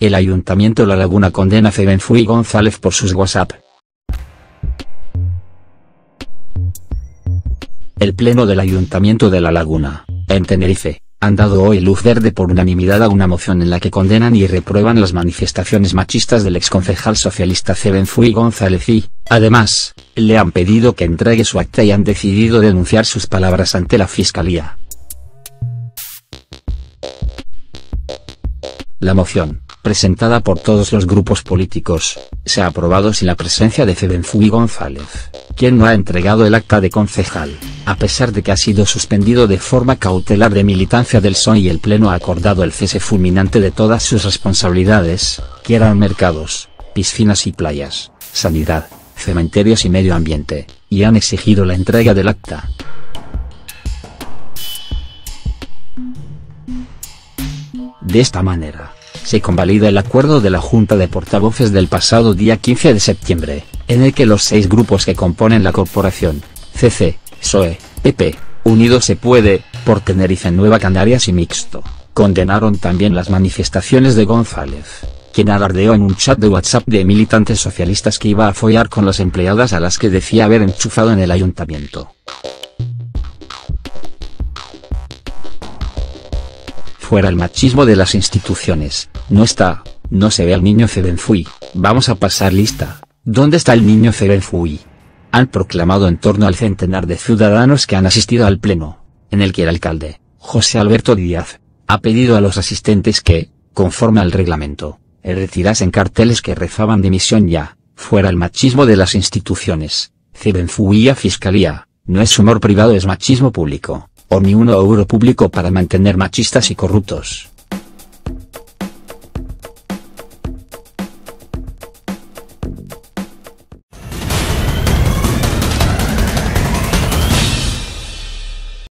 El Ayuntamiento La Laguna condena a Cebenfui González por sus WhatsApp. El Pleno del Ayuntamiento de La Laguna, en Tenerife, han dado hoy luz verde por unanimidad a una moción en la que condenan y reprueban las manifestaciones machistas del exconcejal socialista Cebenfui González y, además, le han pedido que entregue su acta y han decidido denunciar sus palabras ante la Fiscalía. La moción, presentada por todos los grupos políticos, se ha aprobado sin la presencia de Cebenfui González, quien no ha entregado el acta de concejal, a pesar de que ha sido suspendido de forma cautelar de militancia del PSOE y el Pleno ha acordado el cese fulminante de todas sus responsabilidades, que eran mercados, piscinas y playas, sanidad, cementerios y medio ambiente, y han exigido la entrega del acta. De esta manera, se convalida el acuerdo de la Junta de Portavoces del pasado día 15 de septiembre, en el que los seis grupos que componen la corporación, CC, PSOE, PP, Unidos se puede, por Tenerife Nueva Canarias y Mixto, condenaron también las manifestaciones de González, quien alardeó en un chat de WhatsApp de militantes socialistas que iba a follar con las empleadas a las que decía haber enchufado en el ayuntamiento. Fuera el machismo de las instituciones, no está, no se ve al niño Cebenfui, vamos a pasar lista, ¿dónde está el niño Cebenfui? Han proclamado en torno al centenar de ciudadanos que han asistido al pleno, en el que el alcalde, José Alberto Díaz, ha pedido a los asistentes que, conforme al reglamento, retirasen carteles que rezaban dimisión ya, fuera el machismo de las instituciones, Cebenfui a Fiscalía, no es humor privado es machismo público o ni un euro público para mantener machistas y corruptos.